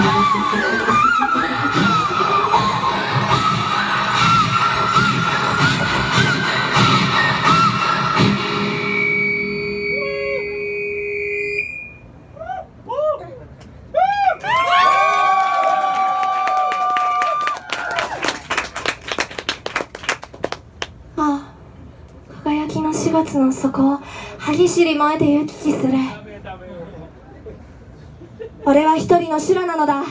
ああ輝きの4月の底を歯ぎしり燃えて行き来する。俺は一人の修羅なのだ。